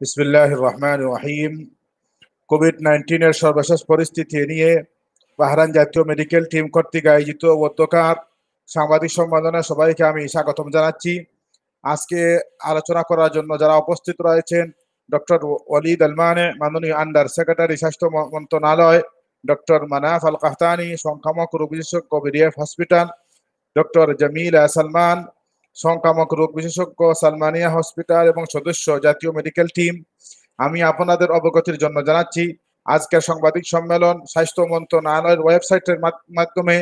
বিসমিল্লাহ রহমান রহিম। কোভিড নাইন্টিনের সর্বশেষ পরিস্থিতি নিয়ে বাহরান জাতীয় মেডিকেল টিম কর্তৃক আয়োজিত উপত্যকার সাংবাদিক সম্মেলনে সবাইকে আমি স্বাগতম জানাচ্ছি। আজকে আলোচনা করার জন্য যারা উপস্থিত রয়েছেন, ডক্টর ওলিদ আলমানে, মাননীয় আন্ডার সেক্রেটারি স্বাস্থ্য মন্ত্রণালয়, ডক্টর মানাফ আল কাহতানি সংক্রামক রোগ বিশেষজ্ঞ BDF hospital, doctor Jamil Salman সংক্রামক রোগ বিশেষজ্ঞ সালমানিয়া হসপিটাল এবং সদস্য জাতীয় মেডিকেল টিম আমি আপনাদের অবগতির জন্য জানাচ্ছি, আজকের সাংবাদিক সম্মেলন স্বাস্থ্য মন্ত্রণালয়ের ওয়েবসাইটের মাধ্যমে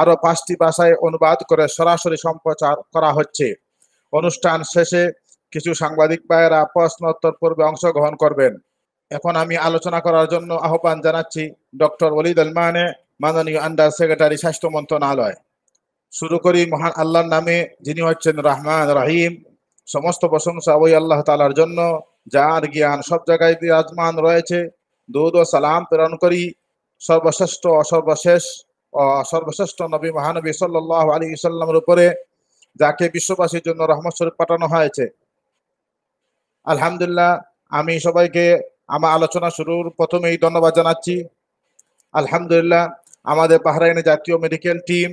আরও পাঁচটি ভাষায় অনুবাদ করে সরাসরি সম্প্রচার করা হচ্ছে। অনুষ্ঠান শেষে কিছু সাংবাদিক ভাইয়েরা প্রশ্ন উত্তর পূর্বে অংশগ্রহণ করবেন। এখন আমি আলোচনা করার জন্য আহ্বান জানাচ্ছি ডক্টর ওলিদ আলমানে, মাননীয় আন্ডার সেক্রেটারি স্বাস্থ্য মন্ত্রণালয়। শুরু করি মহান আল্লাহর নামে, যিনি হচ্ছেন রহমান রাহিম। সমস্ত প্রশংসা ওই আল্লাহ তালার জন্য, যার জ্ঞান সব জায়গায় বিরাজমান রয়েছে। দুধ ও সালাম প্রেরণ করি। সর্বশ্রেষ্ঠ সর্বশেষ সর্বশ্রেষ্ঠ নবী মহানবী সাল্লাহ আলী সাল্লামের উপরে, যাকে বিশ্ববাসীর জন্য রহমত পাঠানো হয়েছে। আলহামদুলিল্লাহ, আমি সবাইকে আমার আলোচনা শুরুর প্রথমেই ধন্যবাদ জানাচ্ছি। আলহামদুলিল্লাহ, আমাদের বাহরাইনে জাতীয় মেডিকেল টিম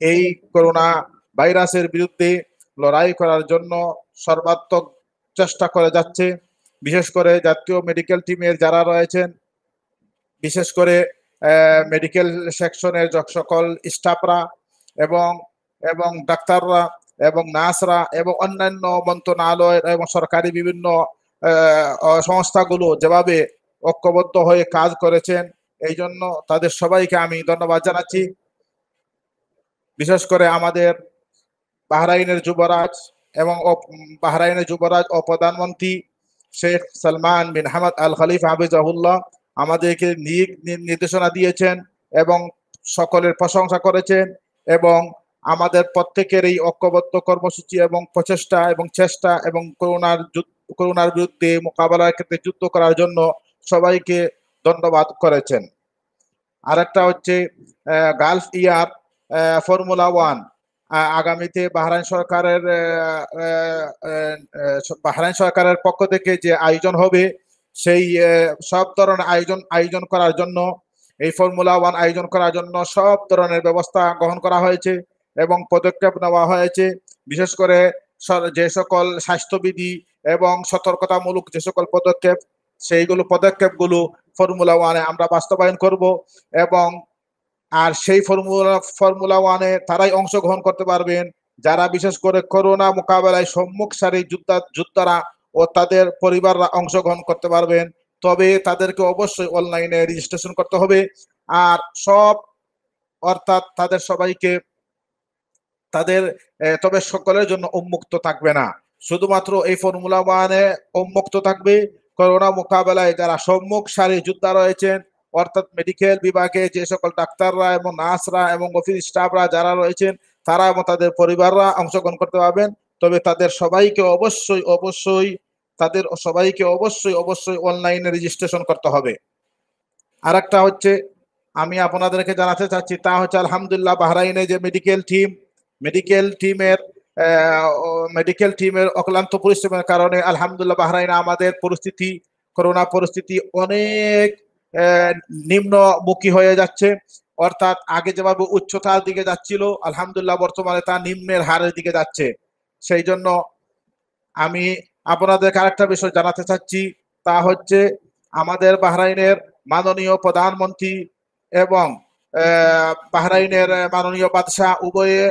এই করোনা ভাইরাসের বিরুদ্ধে লড়াই করার জন্য সর্বাত্মক চেষ্টা করে যাচ্ছে। বিশেষ করে জাতীয় মেডিকেল টিমের যারা রয়েছেন, বিশেষ করে মেডিকেল সেকশনের সকল স্টাফরা এবং এবং ডাক্তাররা এবং নার্সরা এবং অন্যান্য মন্ত্রণালয় এবং সরকারি বিভিন্ন সংস্থাগুলো যেভাবে ঐক্যবদ্ধ হয়ে কাজ করেছেন এই জন্য তাদের সবাইকে আমি ধন্যবাদ জানাচ্ছি। বিশেষ করে আমাদের বাহরাইনের যুবরাজ এবং বাহরাইনের যুবরাজ ও প্রধানমন্ত্রী শেখ সালমান বিন হামদ আল খালিফ হাফিজাহুল্লাহ আমাদেরকে নির্দেশনা দিয়েছেন এবং সকলের প্রশংসা করেছেন এবং আমাদের প্রত্যেকের এই ঐক্যবদ্ধ কর্মসূচি এবং প্রচেষ্টা এবং চেষ্টা এবং করোনার করোনার বিরুদ্ধে মোকাবেলার ক্ষেত্রে যুদ্ধ করার জন্য সবাইকে ধন্যবাদ করেছেন। আরেকটা হচ্ছে গালফ ইয়ার ফর্মুলা ওয়ান আগামীতে বাহরাইন সরকারের বাহরাইন সরকারের পক্ষ থেকে যে আয়োজন হবে, সেই সব ধরনের আয়োজন আয়োজন করার জন্য, এই ফর্মুলা ওয়ান আয়োজন করার জন্য সব ধরনের ব্যবস্থা গ্রহণ করা হয়েছে এবং পদক্ষেপ নেওয়া হয়েছে। বিশেষ করে যে সকল স্বাস্থ্যবিধি এবং সতর্কতামূলক যে সকল পদক্ষেপ, সেইগুলো, পদক্ষেপগুলো ফর্মুলা ওয়ানে আমরা বাস্তবায়ন করব এবং আর সেই ফর্মুলা ফর্মুলা ওয়ানে তারাই অংশগ্রহণ করতে পারবেন। যারা বিশেষ করে করোনা মোকাবেলায় সম্মুখ সারি যোদ্ধা, যোদ্ধারা ও তাদের পরিবাররা অংশগ্রহণ করতে পারবেন, তবে তাদেরকে অবশ্যই অনলাইনে রেজিস্ট্রেশন করতে হবে। আর সব, অর্থাৎ তাদের সবাইকে, তাদের তবে সকলের জন্য উন্মুক্ত থাকবে না। শুধুমাত্র এই ফর্মুলা ওয়ানে উন্মুক্ত থাকবে। করোনা মোকাবেলায় যারা সম্মুখ সারি যোদ্ধা রয়েছেন অর্থাৎ মেডিকেল বিভাগে যে সকল ডাক্তাররা এবং নার্সরা এবং অফিস স্টাফরা যারা রয়েছেন, তারা এবং তাদের পরিবাররা অংশগ্রহণ করতে পারবেন। তবে তাদের সবাইকে অবশ্যই অবশ্যই, তাদের সবাইকে অবশ্যই অবশ্যই অনলাইনে রেজিস্ট্রেশন করতে হবে। আর একটা হচ্ছে, আমি আপনাদেরকে জানাতে চাচ্ছি, তা হচ্ছে আলহামদুলিল্লাহ বাহরাইনে যে মেডিকেল টিম মেডিকেল টিমের মেডিকেল টিমের অক্লান্ত পরিশ্রমের কারণে আলহামদুলিল্লাহ বাহরাইনে আমাদের পরিস্থিতি, করোনা পরিস্থিতি অনেক নিম্নমুখী হয়ে যাচ্ছে। অর্থাৎ আগে যেভাবে উচ্চতার দিকে যাচ্ছিল, আলহামদুলিল্লাহ বর্তমানে তা নিম্নের হারের দিকে যাচ্ছে। সেই জন্য আমি আপনাদের আরেকটা বিষয় জানাতে চাচ্ছি, তা হচ্ছে আমাদের বাহরাইনের মাননীয় প্রধানমন্ত্রী এবং বাহরাইনের মাননীয় বাদশাহ উভয়ে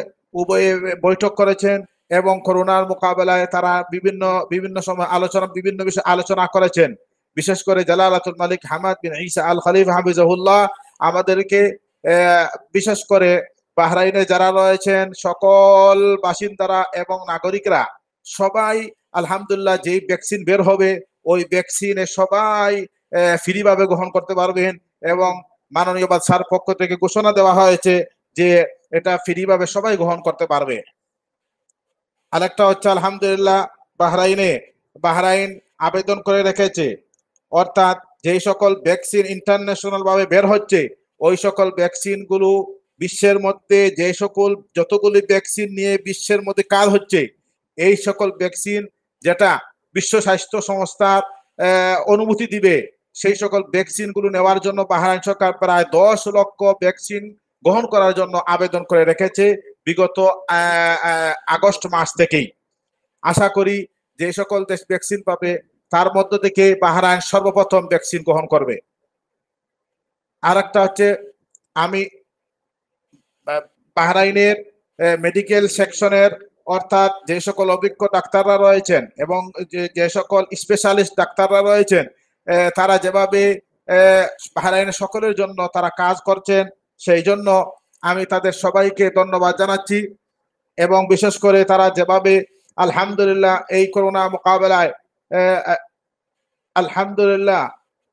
উভয়ে বৈঠক করেছেন এবং করোনার মোকাবেলায় তারা বিভিন্ন বিভিন্ন সময় আলোচনা, বিভিন্ন বিষয়ে আলোচনা করেছেন। বিশেষ করে জালালাতুল মালিক হামাদ বিন ঈসা আল খলিফ হাফিজাহুল্লাহ, আমাদেরকে বিশেষ করে বাহরাইনে যারা রয়েছেন, সকল বাসিন্দারা এবং নাগরিকরা, সবাই আলহামদুলিল্লাহ যেই ভ্যাকসিন বের হবে, ওই ভ্যাকসিনে সবাই ফ্রি ভাবে গ্রহণ করতে পারবেন এবং মাননীয় বাদশার পক্ষ থেকে ঘোষণা দেওয়া হয়েছে যে এটা ফ্রি ভাবে সবাই গ্রহণ করতে পারবে। আরেকটা হচ্ছে আলহামদুলিল্লাহ বাহরাইনে, বাহরাইন আবেদন করে রেখেছে। অর্থাৎ যেই সকল ভ্যাকসিন ইন্টারন্যাশনাল ভাবে বের হচ্ছে, ওই সকল ভ্যাকসিনগুলো বিশ্বের মধ্যে যে সকল যতগুলি ভ্যাকসিন নিয়ে বিশ্বের মধ্যে কাজ হচ্ছে, এই সকল ভ্যাকসিন যেটা বিশ্ব স্বাস্থ্য সংস্থার অনুমতি দিবে, সেই সকল ভ্যাকসিনগুলো নেওয়ার জন্য বাহরাইন সরকার প্রায় দশ লক্ষ ভ্যাকসিন গ্রহণ করার জন্য আবেদন করে রেখেছে বিগত আগস্ট মাস থেকেই। আশা করি যে সকল দেশ ভ্যাকসিন পাবে তার মধ্য থেকে বাহরাইন সর্বপ্রথম ভ্যাকসিন গ্রহণ করবে। আর একটা হচ্ছে, আমি বাহরাইনের মেডিকেল সেকশনের অর্থাৎ যে সকল অভিজ্ঞ ডাক্তাররা রয়েছেন এবং যে সকল স্পেশালিস্ট ডাক্তাররা রয়েছেন তারা যেভাবে বাহরাইনের সকলের জন্য তারা কাজ করছেন, সেই জন্য আমি তাদের সবাইকে ধন্যবাদ জানাচ্ছি এবং বিশেষ করে তারা যেভাবে আলহামদুলিল্লাহ এই করোনা মোকাবেলায় আলহামদুলিল্লাহ,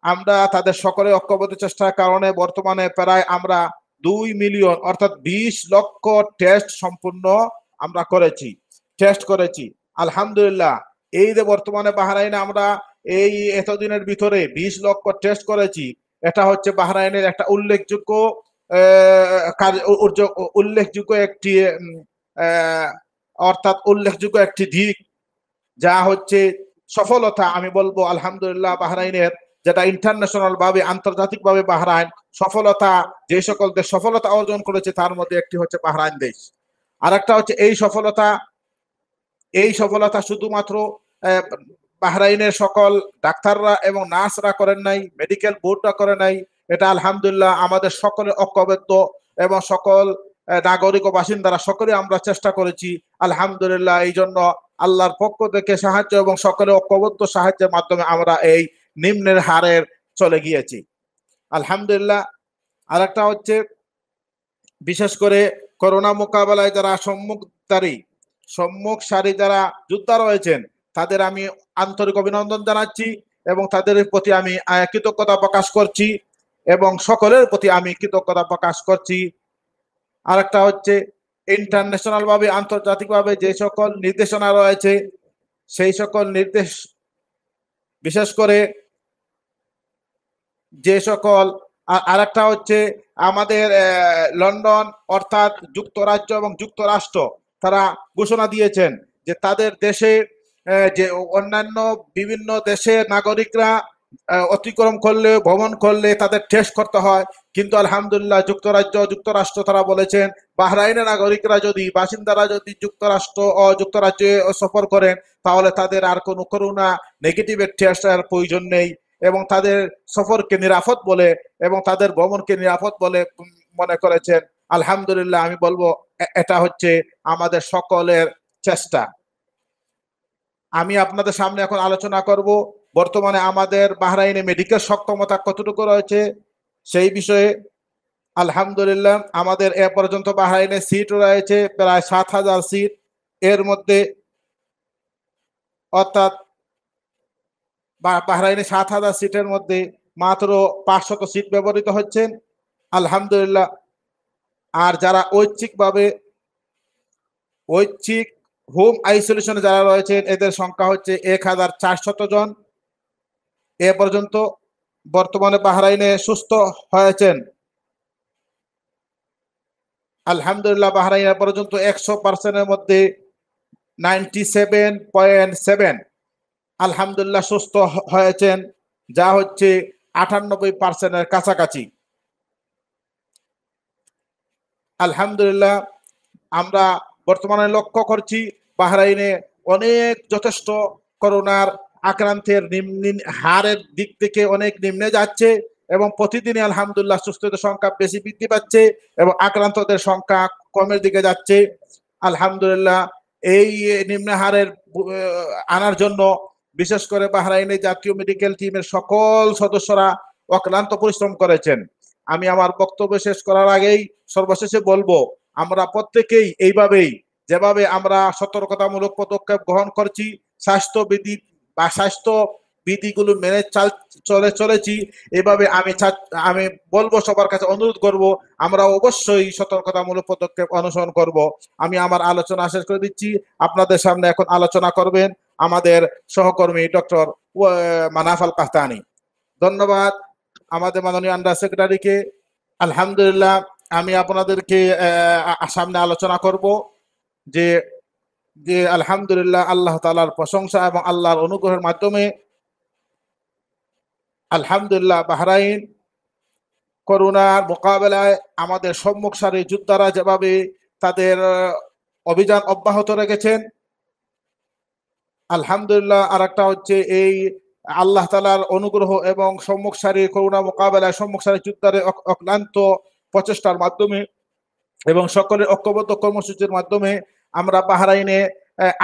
আমরা তাদের সকলে ঐক্যবদ্ধ চেষ্টার কারণে বর্তমানে প্রায় আমরা দুই মিলিয়ন, অর্থাৎ বিশ লক্ষ টেস্ট সম্পূর্ণ আমরা করেছি টেস্ট করেছি। আলহামদুলিল্লাহ, এই যে বর্তমানে বাহরাইনে আমরা এই এতদিনের ভিতরে বিশ লক্ষ টেস্ট করেছি, এটা হচ্ছে বাহরাইনের একটা উল্লেখযোগ্য উল্লেখযোগ্য একটি অর্থাৎ উল্লেখযোগ্য একটি দিক, যা হচ্ছে সফলতা, আমি বলব, আলহামদুলিল্লাহ, বাহরাইনের যেটা ইন্টারন্যাশনাল ভাবে আন্তর্জাতিক ভাবে বাহরাইন, সফলতা, যে সকল দেশ সফলতা অর্জন করেছে, তার মধ্যে একটি হচ্ছে বাহরাইন দেশ। আর একটা হচ্ছে এই সফলতা এই সফলতা শুধুমাত্র বাহরাইনের সকল ডাক্তাররা এবং নার্সরা করেন নাই মেডিকেল বোর্ডরা করে নাই, এটা আলহামদুলিল্লাহ আমাদের সকলের ঐক্যবদ্ধ এবং সকল নাগরিক ও বাসিন্দারা সকলে আমরা চেষ্টা করেছি, আলহামদুলিল্লাহ এই জন্য আল্লাহর পক্ষ থেকে সাহায্য এবং সকলে ঐক্যবদ্ধ সাহায্যের মাধ্যমে আমরা এই নিম্নের হারের চলে গিয়েছি। আলহামদুলিল্লাহ। আরেকটা হচ্ছে, বিশেষ করে করোনা মোকাবেলায় যারা সম্মুখদারী সম্মুখ সারি যারা যোদ্ধা রয়েছেন, তাদের আমি আন্তরিক অভিনন্দন জানাচ্ছি এবং তাদের প্রতি আমি কৃতজ্ঞতা প্রকাশ করছি এবং সকলের প্রতি আমি কৃতজ্ঞতা প্রকাশ করছি। আরেকটা হচ্ছে ইন্টারন্যাশনাল ভাবে আন্তর্জাতিক ভাবে যে সকল নির্দেশনা রয়েছে, সেই সকল নির্দেশ, বিশেষ করে যে সকল আ- আরেকটা হচ্ছে আমাদের লন্ডন অর্থাৎ যুক্তরাজ্য এবং যুক্তরাষ্ট্র, তারা ঘোষণা দিয়েছেন যে তাদের দেশে যে অন্যান্য বিভিন্ন দেশের নাগরিকরা অতিক্রম করলে, ভ্রমণ করলে তাদের টেস্ট করতে হয়। কিন্তু আলহামদুলিল্লাহ যুক্তরাজ্য, যুক্তরাষ্ট্র তারা বলেছেন, বাহরাইনের নাগরিকরা যদি, বাসিন্দারা যদি যুক্তরাষ্ট্র ও যুক্তরাজ্যে সফর করেন, তাহলে তাদের আর কোনো করোনা নেগেটিভের টেস্টের প্রয়োজন নেই এবং তাদের সফরকে নিরাপদ বলে এবং তাদের ভ্রমণকে নিরাপদ বলে মনে করেছেন। আলহামদুলিল্লাহ আমি বলব এটা হচ্ছে আমাদের সকলের চেষ্টা। আমি আপনাদের সামনে এখন আলোচনা করব। বর্তমানে আমাদের বাহরাইনে মেডিকেল সক্ষমতা কতটুকু রয়েছে, সেই বিষয়ে আলহামদুলিল্লাহ আমাদের এ পর্যন্ত বাহরাইনে সিট রয়েছে প্রায় সাত হাজার সিট এর মধ্যে অর্থাৎ বাহরাইনে সাত হাজার সিটের মধ্যে মাত্র পাঁচশত সিট ব্যবহৃত হচ্ছেন আলহামদুলিল্লাহ আর যারা ঐচ্ছিকভাবে, ঐচ্ছিক হোম আইসোলেশনে যারা রয়েছেন, এদের সংখ্যা হচ্ছে এক হাজার চারশত জন। এ পর্যন্ত বর্তমানে বাহরাইনে সুস্থ হয়েছেন। আলহামদুলিল্লাহ, বাহরাইন এ পর্যন্ত একশো পার্সেন্টের মধ্যে নাইনটি সেভেন পয়েন্ট সেভেন আলহামদুলিল্লাহ, সুস্থ হয়েছেন, যা হচ্ছে আটানব্বই পার্সেন্টের কাছাকাছি। আলহামদুলিল্লাহ, আমরা বর্তমানে লক্ষ্য করছি, বাহরাইনে অনেক যথেষ্ট করোনার আক্রান্তের নিম- নিম- হারের দিক থেকে অনেক নিম্নে যাচ্ছে এবং প্রতিদিনই আলহামদুলিল্লাহ সুস্থদের সংখ্যা বেশি বৃদ্ধি পাচ্ছে এবং আক্রান্তদের সংখ্যা কমের দিকে যাচ্ছে। আলহামদুলিল্লাহ এই নিম্ন হারের আনার জন্য বিশেষ করে বাহরাইনের জাতীয় মেডিকেল টিমের সকল সদস্যরা অক্লান্ত পরিশ্রম করেছেন। আমি আমার বক্তব্য শেষ করার আগেই সর্বশেষে বলব, আমরা প্রত্যেকেই এইভাবেই, যেভাবে আমরা সতর্কতামূলক পদক্ষেপ গ্রহণ করছি, স্বাস্থ্যবিধি বা স্বাস্থ্য বিধিগুলো মেনে চাল, চলে চলেছি। এভাবে আমি আমি বলব সবার কাছে অনুরোধ করব আমরা অবশ্যই সতর্কতামূলক পদক্ষেপ অনুসরণ করব। আমি আমার আলোচনা শেষ করে দিচ্ছি। আপনাদের সামনে এখন আলোচনা করবেন আমাদের সহকর্মী ডক্টর মানাফ আল কাহতানি ধন্যবাদ আমাদের মাননীয় আন্ডার সেক্রেটারিকে আলহামদুলিল্লাহ, আমি আপনাদেরকে সামনে আলোচনা করব যে যে আলহামদুলিল্লাহ আল্লাহ তালার প্রশংসা এবং আল্লাহর অনুগ্রহের মাধ্যমে আলহামদুলিল্লাহ বাহরাইন করোনার মোকাবেলায় আমাদের সম্মুখ সারি যোদ্ধারা যেভাবে তাদের অভিযান অব্যাহত রেখেছেন, আলহামদুলিল্লাহ আর একটা হচ্ছে এই আল্লাহ তালার অনুগ্রহ এবং সম্মুখ সারির করোনা মোকাবেলায় সম্মুখ সারির যোদ্ধারে অক্লান্ত প্রচেষ্টার মাধ্যমে এবং সকলের ঐক্যবদ্ধ কর্মসূচির মাধ্যমে আমরা বাহরাইনে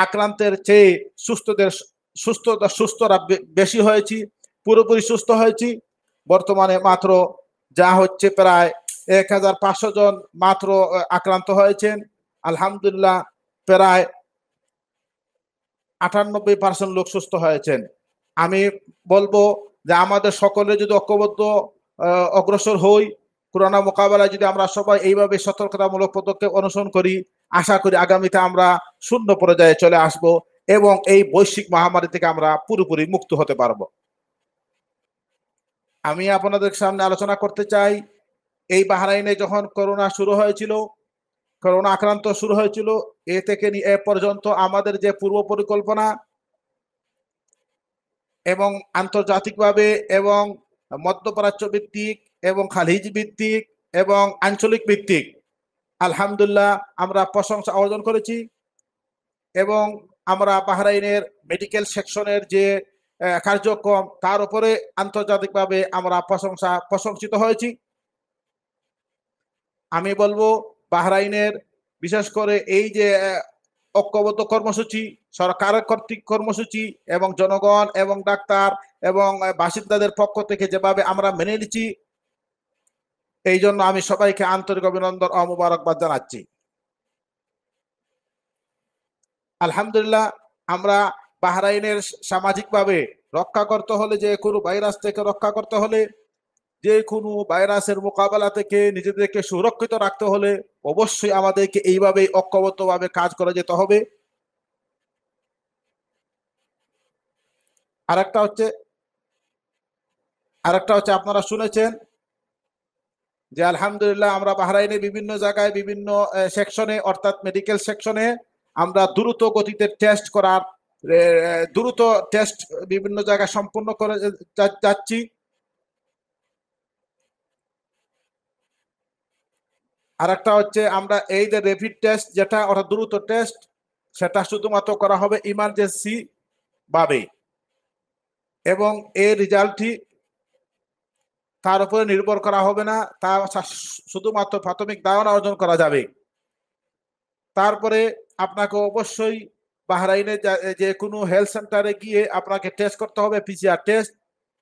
আক্রান্তের চেয়ে সুস্থদের সুস্থ সুস্থরা বেশি হয়েছি, পুরোপুরি সুস্থ হয়েছি। বর্তমানে মাত্র যা হচ্ছে প্রায় এক হাজার পাঁচশো জন মাত্র আক্রান্ত হয়েছেন। আলহামদুলিল্লাহ প্রায় আটানব্বই পার্সেন্ট লোক সুস্থ হয়েছেন। আমি বলব যে আমাদের সকলে যদি ঐক্যবদ্ধ অগ্রসর হই করোনা মোকাবেলায় যদি আমরা সবাই এইভাবে সতর্কতামূলক পদক্ষেপ অনুসরণ করি আশা করি আগামীতে আমরা শূন্য পর্যায়ে চলে আসব এবং এই বৈশ্বিক মহামারী থেকে আমরা পুরোপুরি মুক্ত হতে পারব। আমি আপনাদের সামনে আলোচনা করতে চাই, এই বাহরাইনে যখন করোনা শুরু হয়েছিল, করোনা আক্রান্ত শুরু হয়েছিল, এ থেকে এ পর্যন্ত আমাদের যে পূর্ব পরিকল্পনা এবং আন্তর্জাতিকভাবে এবং মধ্যপ্রাচ্য ভিত্তিক এবং খালিজ ভিত্তিক এবং আঞ্চলিক ভিত্তিক আলহামদুলিল্লাহ, আমরা প্রশংসা অর্জন করেছি এবং আমরা বাহরাইনের মেডিকেল সেকশনের যে কার্যক্রম, তার উপরে আন্তর্জাতিকভাবে আমরা প্রশংসা, প্রশংসিত হয়েছি। আমি বলব, বাহরাইনের বিশেষ করে এই যে ঐক্যবদ্ধ কর্মসূচি, সরকার কর্তৃক কর্মসূচি এবং জনগণ এবং ডাক্তার এবং বাসিন্দাদের পক্ষ থেকে যেভাবে আমরা মেনে নিচ্ছি এই জন্য আমি সবাইকে আন্তরিক অভিনন্দন ও মুবারকবাদ জানাচ্ছি। আলহামদুলিল্লাহ, আমরা বাহরাইনের সামাজিকভাবে রক্ষা করতে হলে, যে কোনো ভাইরাস থেকে রক্ষা করতে হলে, যে কোনো ভাইরাসের মোকাবেলা থেকে নিজেদেরকে সুরক্ষিত রাখতে হলে, অবশ্যই আমাদেরকে এইভাবেই ঐক্যবদ্ধভাবে কাজ করে যেতে হবে। আরেকটা হচ্ছে আরেকটা হচ্ছে আপনারা শুনেছেন যে আলহামদুলিল্লাহ আমরা বাহরাইনে বিভিন্ন জায়গায় বিভিন্ন সেকশনে, অর্থাৎ মেডিকেল সেকশনে আমরা দ্রুত গতিতে টেস্ট করার দ্রুত টেস্ট বিভিন্ন জায়গায় সম্পূর্ণ করে যাচ্ছি। আরেকটা হচ্ছে আমরা এই যে রেপিড টেস্ট যেটা, অর্থাৎ দ্রুত টেস্ট সেটা শুধুমাত্র করা হবে ইমার্জেন্সি ভাবে এবং এই রেজাল্টটি তার উপরে নির্ভর করা হবে না। তা শুধুমাত্র প্রাথমিক ধারণা অর্জন করা যাবে। তারপরে আপনাকে অবশ্যই বাহরাইনে যা- কোনো হেলথ সেন্টারে গিয়ে আপনাকে টেস্ট করতে হবে পিসিআর টেস্ট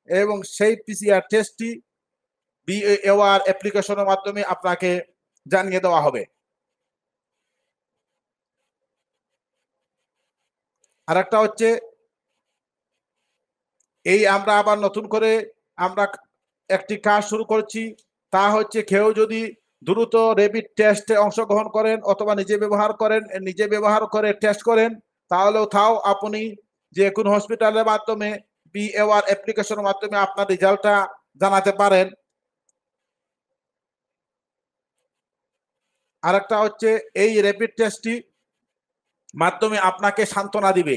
এবং সেই পিসিআর টেস্টটি বিএওয়ার অ্যাপ্লিকেশনের মাধ্যমে আপনাকে জানিয়ে দেওয়া হবে। আরেকটা হচ্ছে, এই আমরা আবার নতুন করে আমরা একটি কাজ শুরু করছি, তা হচ্ছে কেউ যদি দ্রুত রেবিড টেস্টে অংশগ্রহণ করেন অথবা নিজে ব্যবহার করেন, নিজে ব্যবহার করে টেস্ট করেন, তাহলেও তাও আপনি যে কোনো হসপিটালের মাধ্যমে বিএওয়ার অ্যাপ্লিকেশনের মাধ্যমে আপনার রেজাল্টটা জানাতে পারেন। আরেকটা হচ্ছে এই র্যাপিড টেস্টটি মাধ্যমে আপনাকে সান্ত্বনা দিবে।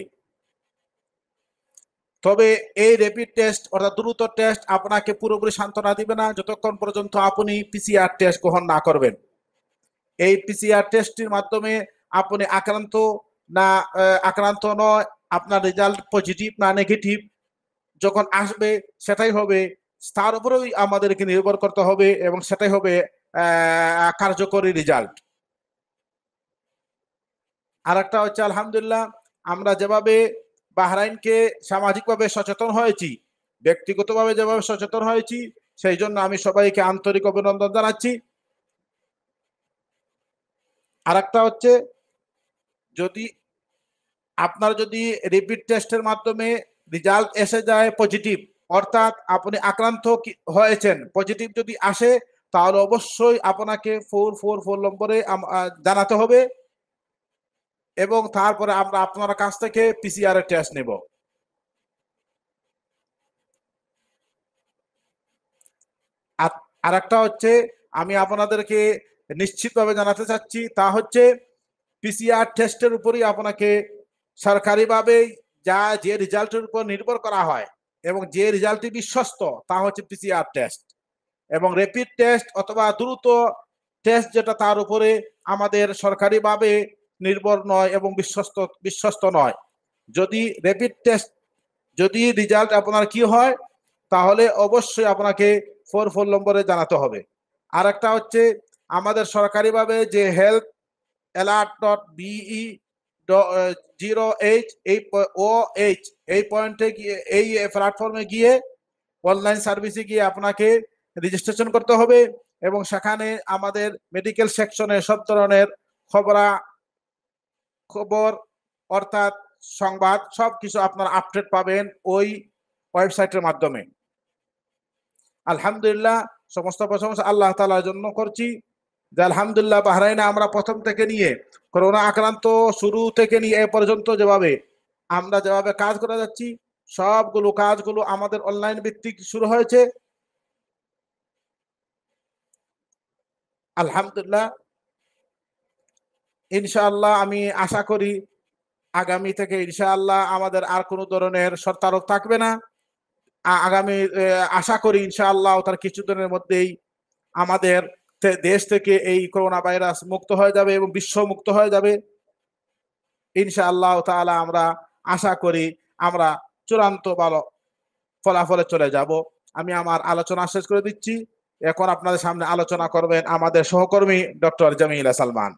তবে এই র্যাপিড টেস্ট অর্থাৎ দ্রুত টেস্ট আপনাকে পুরোপুরি সান্ত্বনা দিবে না। যতক্ষণ পর্যন্ত আপনি পিসিআর টেস্ট গ্রহণ না করবেন। এই পিসিআর টেস্টটির মাধ্যমে আপনি আক্রান্ত না আক্রান্ত নয়, আপনার রেজাল্ট পজিটিভ না নেগেটিভ যখন আসবে, সেটাই হবে। তার উপরেই আমাদেরকে নির্ভর করতে হবে এবং সেটাই হবে কার্যকরী রেজাল্ট আর একটা হচ্ছে আলহামদুলিল্লাহ, আমরা যেভাবে বাহরাইনকে সামাজিকভাবে সচেতন হয়েছি, ব্যক্তিগতভাবে যেভাবে সচেতন হয়েছি, সেই জন্য আমি সবাইকে আন্তরিক অভিনন্দন জানাচ্ছি। আর হচ্ছে, যদি আপনার যদি রিপিট টেস্টের মাধ্যমে রেজাল্ট এসে যায় পজিটিভ, অর্থাৎ আপনি আক্রান্ত হয়েছেন, পজিটিভ যদি আসে, তাহলে অবশ্যই আপনাকে ফোর ফোর ফোর নম্বরে জানাতে হবে। এবং তারপরে আমরা আপনার কাছ থেকে পিসিআর এর টেস্ট নেব। আর একটা হচ্ছে, আমি আপনাদেরকে নিশ্চিতভাবে জানাতে চাচ্ছি, তা হচ্ছে পিসিআর টেস্টের উপরই আপনাকে সরকারিভাবে যা, যে রেজাল্টের উপর নির্ভর করা হয় এবং যে রেজাল্টটি বিশ্বস্ত, তা হচ্ছে পিসিআর টেস্ট এবং র্যাপিড টেস্ট অথবা দ্রুত টেস্ট যেটা তার উপরে আমাদের সরকারিভাবে নির্ভর নয় এবং বিশ্বস্ত বিশ্বস্ত নয়। যদি র্যাপিড টেস্ট যদি রেজাল্ট আপনার কি হয়, তাহলে অবশ্যই আপনাকে ফোর ফোর নম্বরে জানাতে হবে। আর একটা হচ্ছে, আমাদের সরকারিভাবে যে health alert dot BE zero H এই ও এইচ এই পয়েন্টে গিয়ে, এই প্ল্যাটফর্মে গিয়ে অনলাইন সার্ভিসে গিয়ে আপনাকে রেজিস্ট্রেশন করতে হবে এবং সেখানে আমাদের মেডিকেল সেকশনে সব ধরনের খবরা খবর, অর্থাৎ সংবাদ সব কিছু আপনারা আপডেট পাবেন ওই ওয়েবসাইটের মাধ্যমে। আলহামদুলিল্লাহ, সমস্ত প্রশংসা আল্লাহ তালার জন্য করছি। যে আলহামদুলিল্লাহ বাহরাইনে আমরা প্রথম থেকে নিয়ে করোনা আক্রান্ত শুরু থেকে নিয়ে এ পর্যন্ত যেভাবে আমরা যেভাবে কাজ করে যাচ্ছি, সবগুলো কাজগুলো আমাদের অনলাইন ভিত্তিক শুরু হয়েছে। আলহামদুলিল্লাহ ইনশাআল্লাহ আমি আশা করি আগামী থেকে ইনশাআল্লাহ আমাদের আর কোনো ধরনের শর্তারোপ থাকবে না। আগামী আশা করি ইনশাআল্লাহ তার কিছুদিনের মধ্যেই আমাদের দেশ থেকে এই করোনা ভাইরাস মুক্ত হয়ে যাবে এবং বিশ্ব মুক্ত হয়ে যাবে। ইনশাআল্লাহ তাআলা আমরা আশা করি আমরা চূড়ান্ত ভালো ফলাফলে চলে যাব। আমি আমার আলোচনা শেষ করে দিচ্ছি। এখন আপনাদের সামনে আলোচনা করবেন আমাদের সহকর্মী ডক্টর জামিলা সালমান।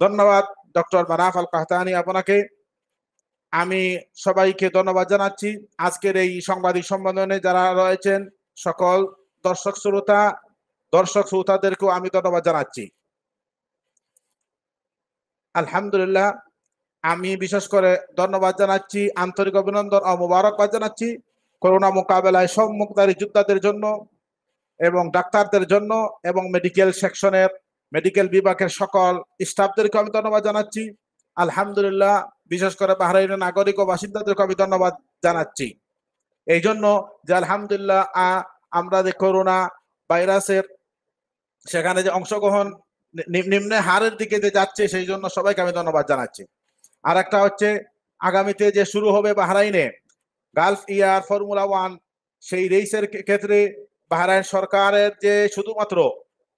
ধন্যবাদ, ডক্টর মারাফ আল কাহতানি আপনাকে। আমি সবাইকে ধন্যবাদ জানাচ্ছি। আজকের এই সাংবাদিক সম্মেলনে যারা রয়েছেন, সকল দর্শক শ্রোতা, দর্শক শ্রোতাদেরকেও আমি ধন্যবাদ জানাচ্ছি। আলহামদুলিল্লাহ, আমি বিশেষ করে ধন্যবাদ জানাচ্ছি, আন্তরিক অভিনন্দন ও মুবারকবাদ জানাচ্ছি করোনা মোকাবেলায় সব মুক্তারি যোদ্ধাদের জন্য এবং ডাক্তারদের জন্য এবং মেডিকেল সেকশনের মেডিকেল বিভাগের সকল স্টাফদেরকে আমি ধন্যবাদ জানাচ্ছি। আলহামদুলিল্লাহ, বিশেষ করে বাহরাইনের নাগরিক ও বাসিন্দাদেরকে আমি ধন্যবাদ জানাচ্ছি। এই জন্য যে আলহামদুলিল্লাহ আমরা যে করোনা ভাইরাসের সেখানে যে অংশগ্রহণ নিম্নে হারের দিকে যে যাচ্ছে সেই জন্য সবাইকে আমি ধন্যবাদ জানাচ্ছি। আর একটা হচ্ছে, আগামীতে যে শুরু হবে বাহরাইনে, গালফ ইয়ার ফর্মুলা ওয়ান, সেই রেসের ক্ষেত্রে বাহরাইন সরকারের যে শুধুমাত্র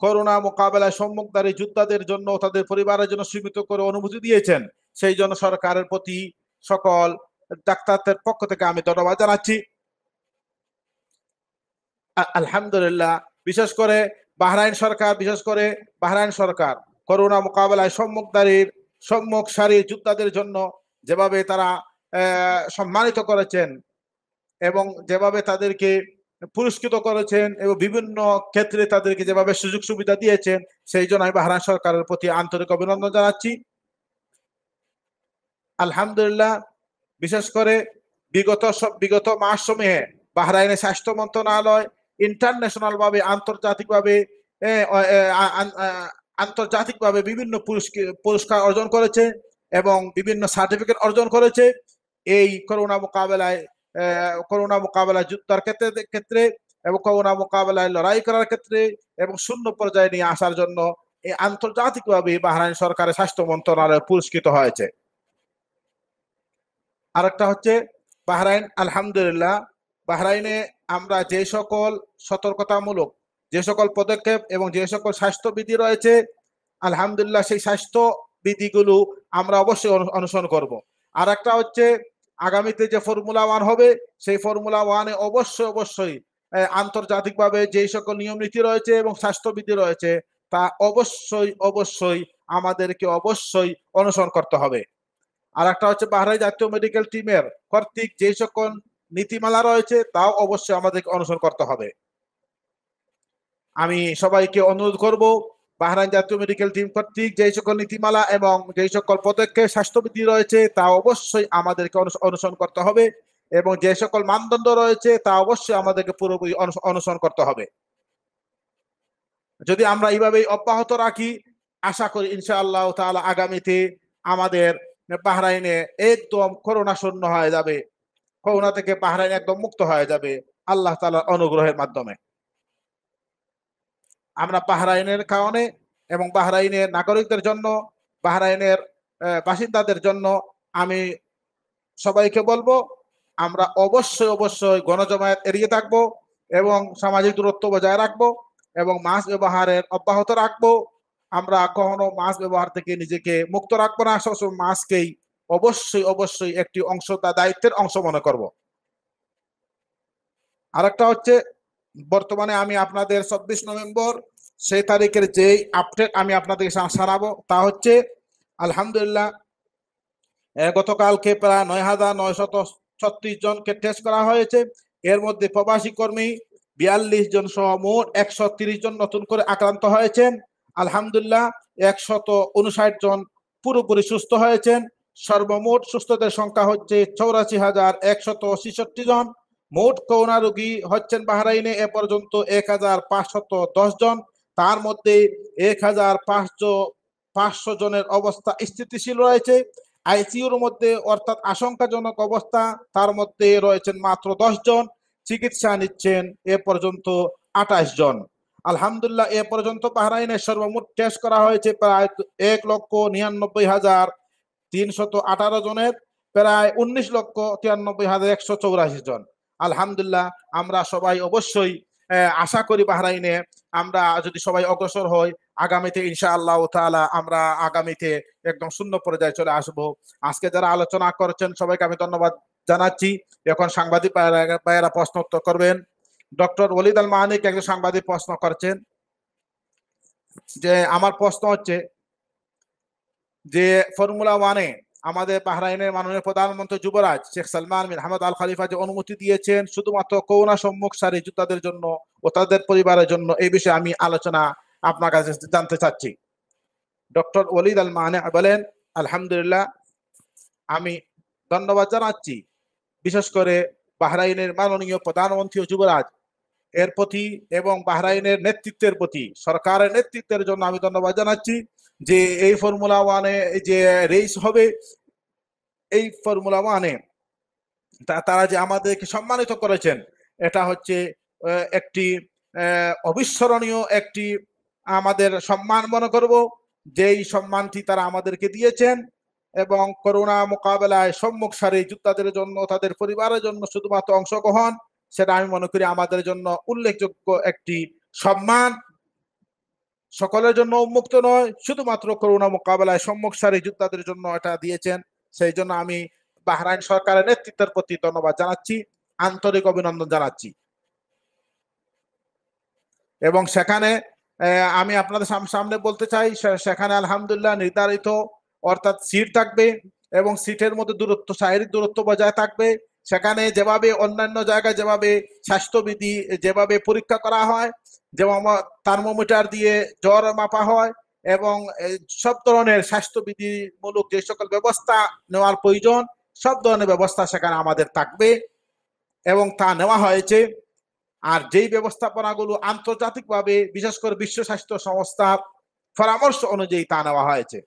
করোনা মোকাবেলায় সম্মুখদারী যোদ্ধাদের জন্য তাদের পরিবারের জন্য সীমিত করে অনুমতি দিয়েছেন। সেই জন্য সরকারের প্রতি সকল ডাক্তারদের পক্ষ থেকে আমি ধন্যবাদ জানাচ্ছি। আলহামদুলিল্লাহ। বিশেষ করে বাহরাইন সরকার, বিশেষ করে বাহরাইন সরকার করোনা মোকাবেলায় সম্মুখদারির সম্মুখ সারি যোদ্ধাদের জন্য যেভাবে তারা সম্মানিত করেছেন এবং যেভাবে তাদেরকে পুরস্কৃত করেছেন এবং বিভিন্ন ক্ষেত্রে তাদেরকে যেভাবে সুযোগ সুবিধা দিয়েছেন, সেই জন্য আমি বাহরাইন সরকারের প্রতি আন্তরিক অভিনন্দন জানাচ্ছি। আলহামদুলিল্লাহ, বিশেষ করে বিগত বিগত মাস সময়ে বাহরাইনের স্বাস্থ্য মন্ত্রণালয় ইন্টারন্যাশনাল ভাবে আন্তর্জাতিক ভাবে আন্তর্জাতিক ভাবে বিভিন্ন পুরস্কার অর্জন করেছে এবং বিভিন্ন সার্টিফিকেট অর্জন করেছে। এই করোনা মোকাবেলায় করোনা মোকাবেলায় যুদ্ধার ক্ষেত্রে ক্ষেত্রে এবং করোনা মোকাবেলায় লড়াই করার ক্ষেত্রে এবং শূন্য পর্যায়ে নিয়ে আসার জন্য এই আন্তর্জাতিকভাবে বাহরাইন সরকারের স্বাস্থ্য মন্ত্রণালয় পুরস্কৃত হয়েছে আরেকটা হচ্ছে বাহরাইন, আলহামদুলিল্লাহ, বাহরাইনে আমরা যে সকল সতর্কতামূলক, যে সকল পদক্ষেপ এবং যে সকল স্বাস্থ্যবিধি রয়েছে, আলহামদুলিল্লাহ সেই স্বাস্থ্যবিধিগুলো আমরা অবশ্যই অনুসরণ করব। আর একটা হচ্ছে আগামীতে যে ফর্মুলা ওয়ান হবে, সেই ফর্মুলা ওয়ানে অবশ্যই অবশ্যই আন্তর্জাতিকভাবে যেই সকল নিয়ম নীতি রয়েছে এবং স্বাস্থ্যবিধি রয়েছে, তা অবশ্যই অবশ্যই আমাদেরকে অবশ্যই অনুসরণ করতে হবে। আর একটা হচ্ছে বাহরাই জাতীয় মেডিকেল টিমের কর্তৃক যে সকল নীতিমালা রয়েছে, তাও অবশ্যই আমাদেরকে অনুসরণ করতে হবে। আমি সবাইকে অনুরোধ করব বাহরাইন জাতীয় মেডিকেল টিম কর্তৃক যে সকল নীতিমালা এবং যে সকল পদক্ষেপ স্বাস্থ্যবিধি রয়েছে, তা অবশ্যই আমাদেরকে অনুসরণ করতে হবে এবং যে সকল মানদণ্ড রয়েছে, তা অবশ্যই আমাদেরকে পুরোপুরি অনুসরণ করতে হবে। যদি আমরা এইভাবেই অব্যাহত রাখি, আশা করি ইনশাআল্লাহ তাহলে আগামীতে আমাদের বাহরাইনে একদম করোনা শূন্য হয়ে যাবে। করোনা থেকে বাহরাইন একদম মুক্ত হয়ে যাবে, আল্লাহ তালার অনুগ্রহের মাধ্যমে। আমরা বাহরাইনের কারণে এবং বাহরাইনের নাগরিকদের জন্য, বাহরাইনের বাসিন্দাদের জন্য আমি সবাইকে বলব, আমরা অবশ্যই অবশ্যই গণজমায়েত এড়িয়ে থাকব এবং সামাজিক দূরত্ব বজায় রাখব এবং মাস্ক ব্যবহারের অব্যাহত রাখব। আমরা কখনো মাস্ক ব্যবহার থেকে নিজেকে মুক্ত রাখব না, সবসময় মাস্ককেই অবশ্যই অবশ্যই একটি অংশ তা দায়িত্বের অংশ মনে করব। আরেকটা হচ্ছে বর্তমানে আমি আপনাদের চব্বিশ নভেম্বর সেই তারিখের যেই আপডেট আমি আপনাদেরকে জানাব তা হচ্ছে, আলহামদুলিল্লাহ গতকালকে প্রায় নয় হাজার নয়শত ছত্রিশ জনকে টেস্ট করা হয়েছে। এর মধ্যে প্রবাসী কর্মী বিয়াল্লিশ জন সহ মোট একশো তিরিশ জন নতুন করে আক্রান্ত হয়েছেন। আলহামদুলিল্লাহ, একশত উনষাট জন পুরোপুরি সুস্থ হয়েছেন। সর্বমোট সুস্থদের সংখ্যা হচ্ছে চৌরাশি হাজার একশত ছেষট্টি জন। মোট করোনা রোগী হচ্ছেন বাহরাইনে এ পর্যন্ত এক হাজার পাঁচশত দশ জন। তার মধ্যে এক হাজার পাঁচশো পাঁচশো জনের অবস্থা স্থিতিশীল রয়েছে। আইসিইউর মধ্যে অর্থাৎ আশঙ্কাজনক অবস্থা, তার মধ্যে রয়েছেন মাত্র দশ জন। চিকিৎসা নিচ্ছেন এ পর্যন্ত আঠাশ জন। আলহামদুলিল্লাহ, এ পর্যন্ত বাহরাইনে সর্বমোট টেস্ট করা হয়েছে প্রায় এক লক্ষ নিরানব্বই হাজার তিনশত আঠারো জনের, প্রায় উনিশ লক্ষ তিরানব্বই হাজার একশো চৌরাশি জন। আলহামদুলিল্লাহ, আমরা সবাই অবশ্যই আশা করি বাহরাইনে আমরা যদি সবাই অগ্রসর হই, আগামীতে ইনশা আল্লাহ তালা আমরা আগামীতে একদম শূন্য পর্যায়ে চলে আসব। আজকে যারা আলোচনা করেছেন, সবাইকে আমি ধন্যবাদ জানাচ্ছি। এখন সাংবাদিক ভাইয়েরা প্রশ্ন উত্তর করবেন। ডক্টর ওলিদ আল মাহানিক একজন সাংবাদিক প্রশ্ন করছেন যে, আমার প্রশ্ন হচ্ছে যে, ফর্মুলা ওয়ানে আমাদের বাহরাইনের মাননীয় প্রধানমন্ত্রী যুবরাজ শেখ সালমান বিন আহমদ আল খালিফা যে অনুমতি দিয়েছেন শুধুমাত্র করোনা সম্মুখ সারি যোদ্ধাদের জন্য ও তাদের পরিবারের জন্য এই বিষয়ে আমি আলোচনা আপনার কাছে জানতে চাচ্ছি। ডক্টর ওলিদ আল মানে বলেন, আলহামদুলিল্লাহ, আমি ধন্যবাদ জানাচ্ছি। বিশেষ করে বাহরাইনের মাননীয় প্রধানমন্ত্রী যুবরাজ, এর প্রতি এবং বাহরাইনের নেতৃত্বের প্রতি, সরকারের নেতৃত্বের জন্য আমি ধন্যবাদ জানাচ্ছি। যে এই ফর্মুলা ওয়ানে যে রেস হবে, এই ফর্মুলা ওয়ানে তারা যে আমাদেরকে সম্মানিত করেছেন, এটা হচ্ছে একটি অবিস্মরণীয় একটি আমাদের সম্মান মনে করব, যেই সম্মানটি তারা আমাদেরকে দিয়েছেন এবং করোনা মোকাবেলায় সম্মুখ সারি যোদ্ধাদের জন্য, তাদের পরিবারের জন্য শুধুমাত্র অংশগ্রহণ, সেটা আমি মনে করি আমাদের জন্য উল্লেখযোগ্য একটি সম্মান। সকলের জন্য উন্মুক্ত নয়, শুধুমাত্র করোনা মোকাবেলায় সম্মুখ সারি যোদ্ধাদের জন্য এটা দিয়েছেন। সেই জন্য আমি বাহরাইন সরকারের নেতৃত্বের প্রতি ধন্যবাদ জানাচ্ছি, আন্তরিক অভিনন্দন জানাচ্ছি। এবং সেখানে আমি আপনাদের সামনে বলতে চাই সেখানে আলহামদুলিল্লাহ নির্ধারিত অর্থাৎ সিট থাকবে এবং সিটের মধ্যে দূরত্ব, শারীরিক দূরত্ব বজায় থাকবে। সেখানে যেভাবে অন্যান্য জায়গায় যেভাবে স্বাস্থ্যবিধি, যেভাবে পরীক্ষা করা হয় যেমন থার্মোমিটার দিয়ে জ্বর মাপা হয় এবং সব ধরনের স্বাস্থ্যবিধিমূলক যে সকল ব্যবস্থা নেওয়ার প্রয়োজন, সব ধরনের ব্যবস্থা সেখানে আমাদের থাকবে এবং তা নেওয়া হয়েছে। আর যেই ব্যবস্থাপনাগুলো আন্তর্জাতিকভাবে, বিশেষ করে বিশ্ব স্বাস্থ্য সংস্থার পরামর্শ অনুযায়ী তা নেওয়া হয়েছে।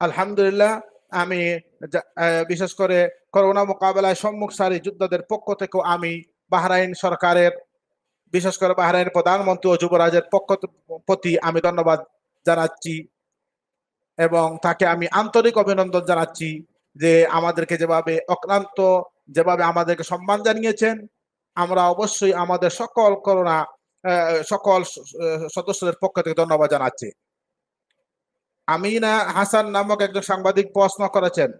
আলহামদুলিল্লাহ, আমি বিশেষ করে করোনা মোকাবেলায় সম্মুখ সারি যোদ্ধাদের পক্ষ থেকেও আমি বাহরাইন সরকারের, বিশেষ করে বাহরাইন প্রধানমন্ত্রী ও যুবরাজের পক্ষ প্রতি আমি ধন্যবাদ জানাচ্ছি এবং তাকে আমি আন্তরিক অভিনন্দন জানাচ্ছি যে আমাদেরকে যেভাবে অক্লান্ত, যেভাবে আমাদেরকে সম্মান জানিয়েছেন। আমরা অবশ্যই আমাদের সকল করোনা সকল সদস্যদের পক্ষ থেকে ধন্যবাদ জানাচ্ছি। আমিনা হাসান নামক একজন সাংবাদিক প্রশ্ন করেছেন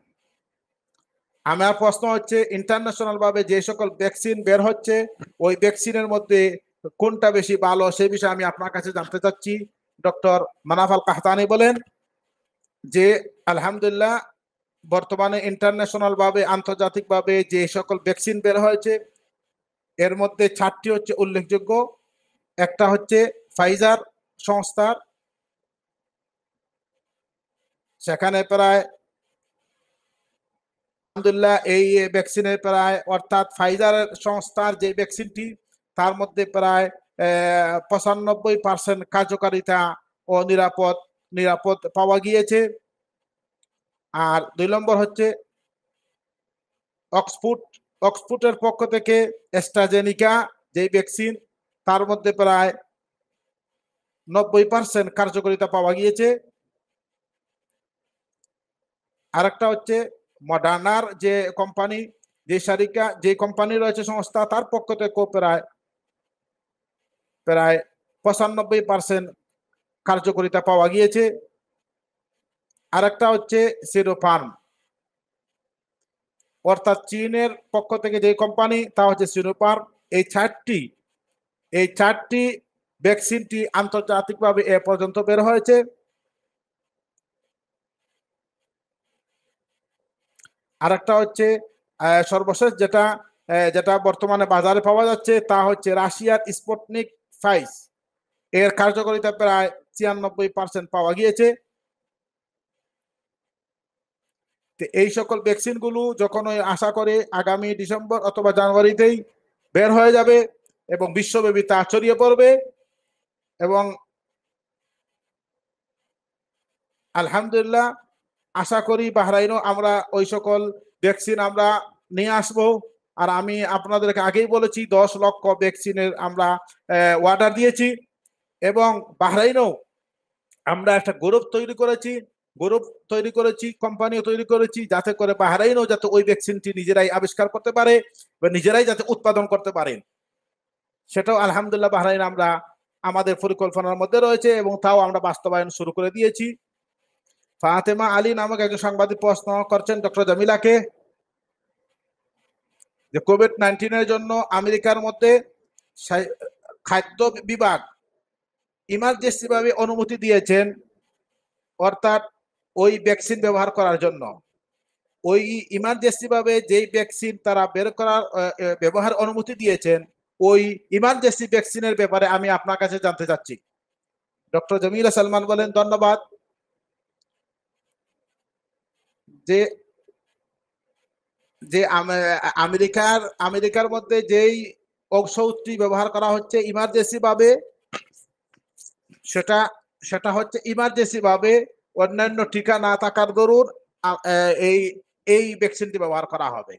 আমার প্রশ্ন হচ্ছে ইন্টারন্যাশনাল ভাবে যে সকল ভ্যাকসিন বের হচ্ছে, ওই ভ্যাকসিনের মধ্যে কোনটা বেশি ভালো সে বিষয়ে আমি আপনার কাছে জানতে চাচ্ছি। ডক্টর মানাফাল কাহতানি বলেন যে, আলহামদুলিল্লাহ, বর্তমানে ইন্টারন্যাশনাল ভাবে আন্তর্জাতিক ভাবে যে সকল ভ্যাকসিন বের হয়েছে, এর মধ্যে চারটি হচ্ছে উল্লেখযোগ্য। একটা হচ্ছে ফাইজার সংস্থার, সেখানে প্রায় আলহামদুলিল্লাহ, এই ভ্যাকসিনের প্রায়, অর্থাৎ ফাইজার সংস্থার যে ভ্যাকসিনটি তার মধ্যে প্রায় পঁচানব্বই পার্সেন্ট কার্যকারিতা ও নিরাপদ নিরাপদ পাওয়া গিয়েছে। আর দুই নম্বর হচ্ছে, অক্সফোর্ড, অক্সফোর্ডের পক্ষ থেকে এস্ট্রাজেনিকা যে ভ্যাকসিন তার মধ্যে প্রায় নব্বই পার্সেন্ট কার্যকারিতা পাওয়া গিয়েছে। আরেকটা হচ্ছে মডার্নার যে কোম্পানি যে সারিকা, যে কোম্পানি রয়েছে সংস্থা, তার পক্ষ থেকে প্রায় প্রায় পঁচানব্বই পার্সেন্ট কার্যকারিতা পাওয়া গিয়েছে। আরেকটা হচ্ছে সিরোফার্ম অর্থাৎ চীনের পক্ষ থেকে যে কোম্পানি তা হচ্ছে সিরোফার্ম এই চারটি এই চারটি ভ্যাকসিনটি আন্তর্জাতিকভাবে এ পর্যন্ত বের হয়েছে। আরেকটা হচ্ছে সর্বশেষ যেটা যেটা বর্তমানে বাজারে পাওয়া যাচ্ছে, তা হচ্ছে রাশিয়ার স্পুটনিক ফাইস এর কার্যকারিতা প্রায় ছিয়ানব্বই পার্সেন্ট পাওয়া গিয়েছে। এই সকল ভ্যাকসিনগুলো যখন আশা করে আগামী ডিসেম্বর অথবা জানুয়ারিতেই বের হয়ে যাবে এবং বিশ্বব্যাপী তা ছড়িয়ে পড়বে এবং আলহামদুলিল্লাহ আশা করি বাহরাইনও আমরা ওই সকল ভ্যাকসিন আমরা নিয়ে আসব। আর আমি আপনাদেরকে আগেই বলেছি, দশ লক্ষ ভ্যাকসিনের আমরা অর্ডার দিয়েছি। এবং বাহরাইনও আমরা একটা গ্রুপ তৈরি করেছি গ্রুপ তৈরি করেছি কোম্পানিও তৈরি করেছি, যাতে করে বাহরাইনও যাতে ওই ভ্যাকসিনটি নিজেরাই আবিষ্কার করতে পারে বা নিজেরাই যাতে উৎপাদন করতে পারেন সেটাও আলহামদুলিল্লাহ বাহরাইন আমরা আমাদের পরিকল্পনার মধ্যে রয়েছে এবং তাও আমরা বাস্তবায়ন শুরু করে দিয়েছি। ফাতেমা আলী নামক একজন সাংবাদিক প্রশ্ন করছেন ডক্টর জামিলাকে যে কোভিড নাইন্টিনের জন্য আমেরিকার মধ্যে খাদ্য বিভাগ ইমার্জেন্সি ভাবে অনুমতি দিয়েছেন, অর্থাৎ ওই ভ্যাকসিন ব্যবহার করার জন্য। ওই ইমার্জেন্সি ভাবে যেই ভ্যাকসিন তারা বের করার ব্যবহার অনুমতি দিয়েছেন, ওই ইমার্জেন্সি ভ্যাকসিনের ব্যাপারে আমি আপনার কাছে জানতে চাচ্ছি। ডক্টর জমিলা সালমান বলেন, ধন্যবাদ। যে যে আম- আমেরিকার আমেরিকার মধ্যে যেই ঔষধটি ব্যবহার করা হচ্ছে ইমার্জেন্সি ভাবে, সেটা সেটা হচ্ছে ইমার্জেন্সি ভাবে অন্যান্য টিকা না থাকার দরুন এই এই ভ্যাকসিনটি ব্যবহার করা হবে।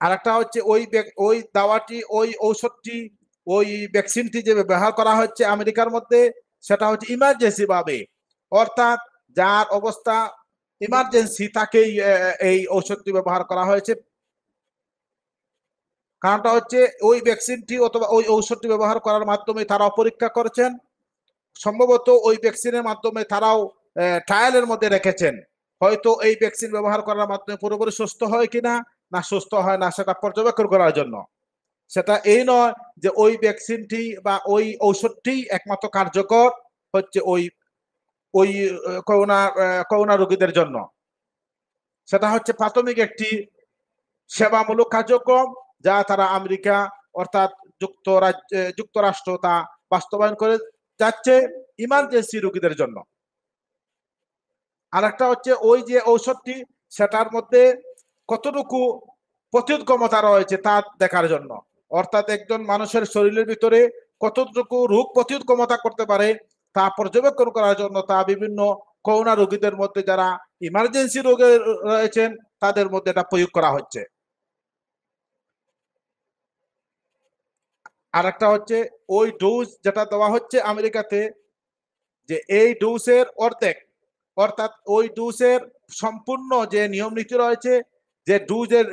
আর একটা হচ্ছে ওই ওই দাওয়াটি, ওই ঔষধটি, ওই ভ্যাকসিনটি যে ব্যবহার করা হচ্ছে আমেরিকার মধ্যে, সেটা হচ্ছে ইমার্জেন্সি ভাবে। অর্থাৎ যার অবস্থা ইমার্জেন্সি তাকেই এই ঔষধটি ব্যবহার করা হয়েছে। কারণটা হচ্ছে ওই ভ্যাকসিনটি অথবা ওই ঔষধটি ব্যবহার করার মাধ্যমে তারাও পরীক্ষা করেছেন। সম্ভবত ওই ভ্যাকসিনের মাধ্যমে তারাও ট্রায়ালের মধ্যে রেখেছেন। হয়তো এই ভ্যাকসিন ব্যবহার করার মাধ্যমে পুরোপুরি সুস্থ হয় কিনা, না সুস্থ হয় না, সেটা পর্যবেক্ষণ করার জন্য। সেটা এই নয় যে ওই ভ্যাকসিনটি বা ওই ঔষধটি একমাত্র কার্যকর হচ্ছে ওই ওই করোনা করোনা রোগীদের জন্য। সেটা হচ্ছে প্রাথমিক একটি সেবামূলক কার্যক্রম, যা তারা আমেরিকা অর্থাৎ যুক্তরাজ্য যুক্তরাষ্ট্র তা বাস্তবায়ন করে যাচ্ছে ইমার্জেন্সি রোগীদের জন্য। আর একটা হচ্ছে ওই যে ঔষধটি, সেটার মধ্যে কতটুকু প্রতিরোধ ক্ষমতা রয়েছে তা দেখার জন্য। অর্থাৎ একজন মানুষের শরীরের ভিতরে কতটুকু রোগ প্রতিরোধ ক্ষমতা করতে পারে তা পর্যবেক্ষণ করার জন্য তা বিভিন্ন করোনা রোগীদের মধ্যে যারা ইমার্জেন্সি রোগে রয়েছেন, তাদের মধ্যে এটা প্রয়োগ করা হচ্ছে। আর একটা হচ্ছে, ওই ডোজ যেটা দেওয়া হচ্ছে আমেরিকাতে, যে এই ডোজের অর্ধেক, অর্থাৎ ওই ডোজের সম্পূর্ণ যে নিয়ম নীতি রয়েছে, যে ডোজের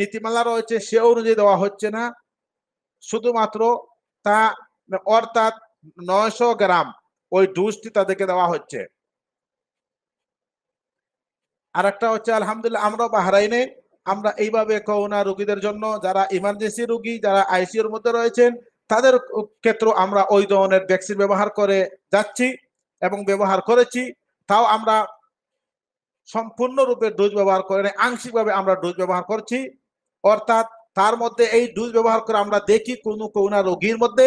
নীতিমালা রয়েছে, সে অনুযায়ী দেওয়া হচ্ছে না। শুধুমাত্র তা, অর্থাৎ নয়শো গ্রাম ওই ডোজটি তাদেরকে দেওয়া হচ্ছে। আর একটা হচ্ছে, আলহামদুলিল্লাহ আমরা বাহরাইনে আমরা এইভাবে করোনা রোগীদের জন্য, যারা ইমার্জেন্সি রোগী, যারা আইসিইউর মধ্যে রয়েছেন, তাদের ক্ষেত্রে আমরা ওই ধরনের ভ্যাকসিন ব্যবহার করে যাচ্ছি এবং ব্যবহার করেছি। তাও আমরা সম্পূর্ণরূপে ডোজ ব্যবহার করে আংশিকভাবে আমরা ডোজ ব্যবহার করছি। অর্থাৎ তার মধ্যে এই ডোজ ব্যবহার করে আমরা দেখি কোন করোনা রোগীর মধ্যে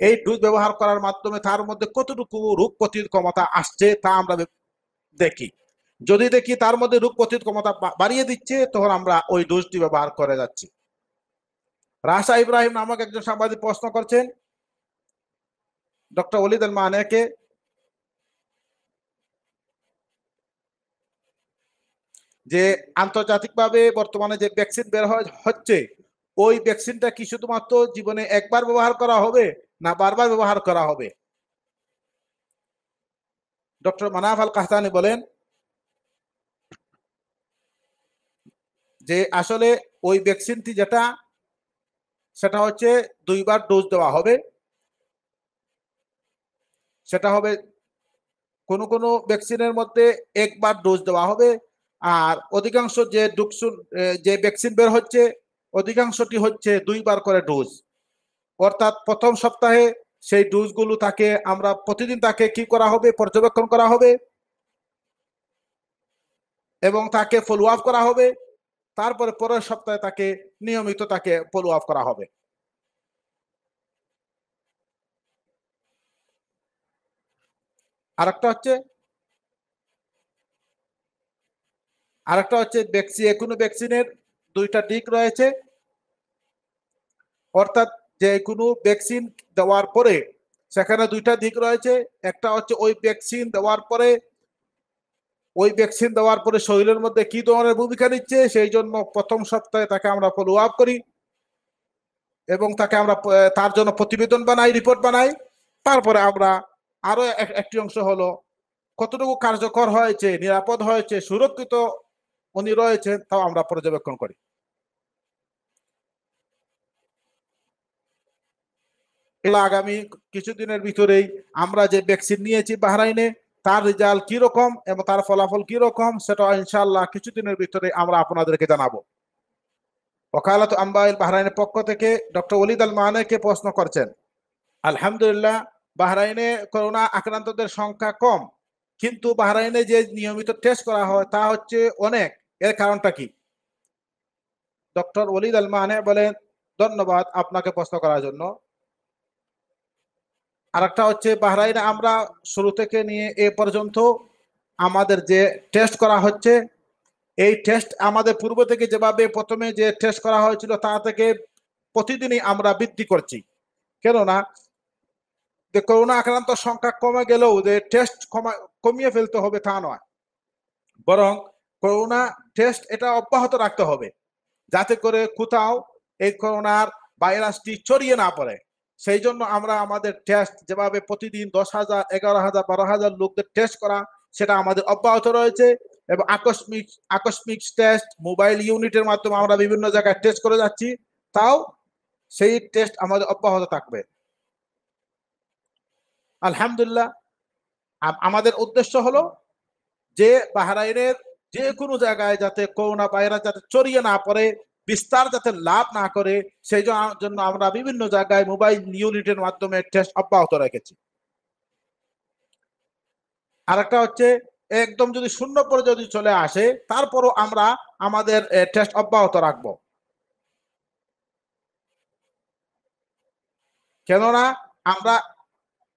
এই ডোজ ব্যবহার করার মাধ্যমে তার মধ্যে কতটুকু রোগ প্রতিরোধ ক্ষমতা আসছে তা আমরা দেখি। যদি দেখি তার মধ্যে রোগ প্রতিরোধ ক্ষমতা বাড়িয়ে দিচ্ছে, তখন আমরা ওই ডোজটি ব্যবহার করে যাচ্ছি। রাশা ইব্রাহিম নামক একজন সাংবাদিক প্রশ্ন করছেন, ডক্টর অলিদ মানেকে, যে আন্তর্জাতিকভাবে বর্তমানে যে ভ্যাকসিন বের হচ্ছে ওই ভ্যাকসিনটা কি শুধুমাত্র জীবনে একবার ব্যবহার করা হবে না বারবার ব্যবহার করা হবে? ডক্টর মানাফ আল কাহতানি বলেন যে আসলে ওই ভ্যাকসিনটি যেটা, সেটা হচ্ছে দুইবার ডোজ দেওয়া হবে। সেটা হবে কোন কোন ভ্যাকসিনের মধ্যে একবার ডোজ দেওয়া হবে। আর অধিকাংশ যে ডুকসুন যে ভ্যাকসিন বের হচ্ছে অধিকাংশটি হচ্ছে দুইবার করে ডোজ অর্থাৎ প্রথম সপ্তাহে সেই ডোজগুলো তাকে আমরা প্রতিদিন তাকে কি করা হবে? পর্যবেক্ষণ করা হবে। এবং তাকে ফলো আপ করা হবে। তারপরে পরের সপ্তাহে তাকে নিয়মিত তাকে ফলো আপ করা হবে। আরেকটা হচ্ছে আরেকটা হচ্ছে ভ্যাকসিন কোনো ভ্যাকসিনের দুইটা দিক রয়েছে। অর্থাৎ যে কোনো ভ্যাকসিন দেওয়ার পরে, সেখানে দুইটা দিক রয়েছে। একটা হচ্ছে ওই ভ্যাকসিন দেওয়ার পরে, ওই ভ্যাকসিন দেওয়ার পরে শরীরের মধ্যে কি ধরনের ভূমিকা নিচ্ছে, সেই জন্য প্রথম সপ্তাহে তাকে আমরা ফলো আপ করি এবং তাকে আমরা তার জন্য প্রতিবেদন বানাই রিপোর্ট বানাই। তারপরে আমরা আরও একটি অংশ হলো, কতটুকু কার্যকর হয়েছে, নিরাপদ হয়েছে, সুরক্ষিত উনি রয়েছেন, তাও আমরা পর্যবেক্ষণ করি। আগামী কিছুদিনের ভিতরেই আমরা যে ভ্যাকসিন নিয়েছি বাহরাইনে, তার রেজাল্ট কি রকম এবং তার ফলাফল কি রকম, সেটা ইনশাল্লাহ কিছুদিনের ভিতরে আমরা আপনাদেরকে জানাব। ওকালত আম্বাইল বাহরাইনের পক্ষ থেকে ডক্টর ওলিদ আল মানেকে প্রশ্ন করছেন, আলহামদুলিল্লাহ, বাহরাইনে করোনা আক্রান্তদের সংখ্যা কম, কিন্তু বাহরাইনে যে নিয়মিত টেস্ট করা হয় তা হচ্ছে অনেক, এর কারণটা কি? ডক্টর ওলিদ আল মানে বলেন, ধন্যবাদ আপনাকে প্রশ্ন করার জন্য। আরেকটা হচ্ছে বাহরাইনে, আমরা শুরু থেকে নিয়ে এ পর্যন্ত আমাদের যে টেস্ট করা হচ্ছে, এই টেস্ট আমাদের পূর্ব থেকে যেভাবে প্রথমে যে টেস্ট করা হয়েছিল তা থেকে প্রতিদিনই আমরা বৃদ্ধি করছি। কেননা, যে করোনা আক্রান্ত সংখ্যা কমে গেলেও যে টেস্ট কমিয়ে ফেলতে হবে তা নয়। বরং করোনা টেস্ট এটা অব্যাহত রাখতে হবে, যাতে করে কোথাও এই করোনার ভাইরাসটি ছড়িয়ে না পড়ে। সেই জন্য আমরা আমাদের টেস্ট যেভাবে প্রতিদিন দশ হাজার, এগারো হাজার, বারো হাজার লোকদের টেস্ট করা, সেটা আমাদের অব্যাহত রয়েছে এবং আকস্মিক আকস্মিক টেস্ট মোবাইল ইউনিটের মাধ্যমে আমরা বিভিন্ন জায়গায় টেস্ট করে যাচ্ছি, তাও সেই টেস্ট আমাদের অব্যাহত থাকবে। আলহামদুলিল্লাহ আমাদের উদ্দেশ্য হলো যে বাহরাইনের যে কোনো জায়গায় যাতে করোনা ভাইরাস যাতে ছড়িয়ে না পড়ে বিস্তার যাতে লাভ না করে, সেই জন্য আমরা বিভিন্ন জায়গায় মোবাইল ইউনিটের মাধ্যমে টেস্ট অব্যাহত রেখেছি। আরেকটা হচ্ছে, একদম যদি শূন্য পরে যদি চলে আসে, তারপরও আমরা আমাদের টেস্ট অব্যাহত রাখব। কেননা, আমরা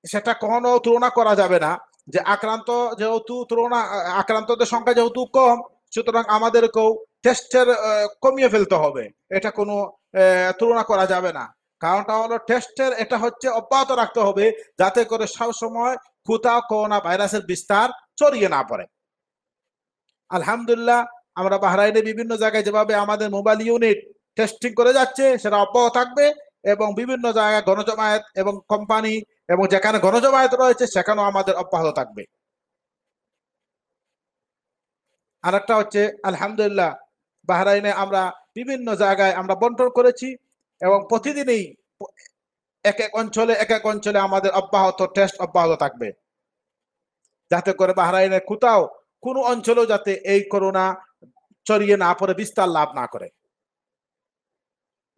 সেটা কখনো তুলনা করা যাবে না যে আক্রান্ত যেহেতু তুলনা আক্রান্তদের সংখ্যা যেহেতু কম, সুতরাং আমাদেরকেও টেস্টের কমিয়ে ফেলতে হবে। এটা কোনো তুলনা করা যাবে না। কারণটা হলো টেস্টের এটা হচ্ছে অব্যাহত রাখতে হবে যাতে করে সব সময় কোথাও করোনা ভাইরাসের বিস্তার ছড়িয়ে না পড়ে। আলহামদুলিল্লাহ, আমরা বাহরাইনে বিভিন্ন জায়গায় যেভাবে আমাদের মোবাইল ইউনিট টেস্টিং করে যাচ্ছে, সেটা অব্যাহত থাকবে এবং বিভিন্ন জায়গায় গণজমায়েত এবং কোম্পানি এবং যেখানে গণজমায়েত রয়েছে, সেখানেও আমাদের অব্যাহত থাকবে। আরেকটা হচ্ছে, আলহামদুলিল্লাহ বাহরাইনে আমরা বিভিন্ন জায়গায় আমরা বন্টন করেছি এবং প্রতিদিনই এক এক অঞ্চলে, এক এক অঞ্চলে আমাদের অব্যাহত টেস্ট অব্যাহত থাকবে। যাতে করে বাহরাইনের কোথাও কোনো অঞ্চলেও যাতে এই করোনা ছড়িয়ে না পড়ে, বিস্তার লাভ না করে।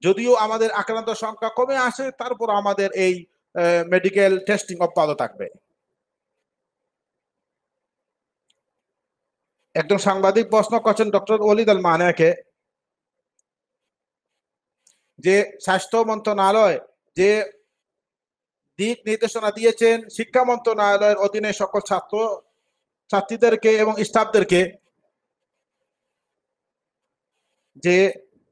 যদিও আমাদের আক্রান্ত সংখ্যা কমে আসে তারপর আমাদের এই মেডিকেল টেস্টিং অব্যাহত থাকবে। একজন সাংবাদিক প্রশ্ন করছেন ডক্টর ওলিদ আল মানাকে যে স্বাস্থ্য মন্ত্রণালয় যে দিক নির্দেশনা দিয়েছেন শিক্ষা মন্ত্রণালয়ের অধীনে সকল ছাত্র ছাত্রীদেরকে এবং স্টাফদেরকে যে